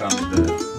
kaldı.